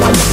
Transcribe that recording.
one.